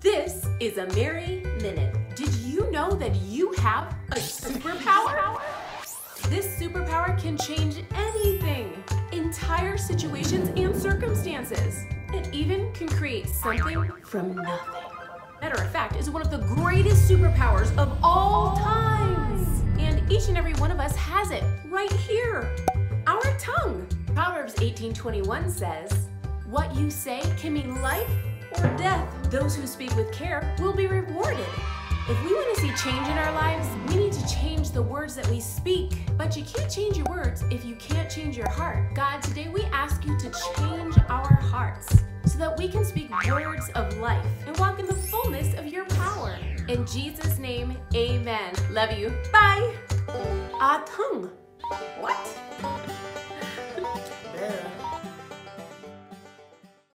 This is a Mary Minute. Did you know that you have a superpower? This superpower can change anything, entire situations and circumstances. It even can create something from nothing. Matter of fact, is one of the greatest superpowers of all times. And each and every one of us has it right here, our tongue. Proverbs 18:21 says, "What you say can mean life or death. Those who speak with care will be rewarded." If we want to see change in our lives, we need to change the words that we speak. But you can't change your words if you can't change your heart. God, today we ask you to change our hearts so that we can speak words of life and walk in the fullness of your power. In Jesus' name, amen. Love you. Bye. Ah. What?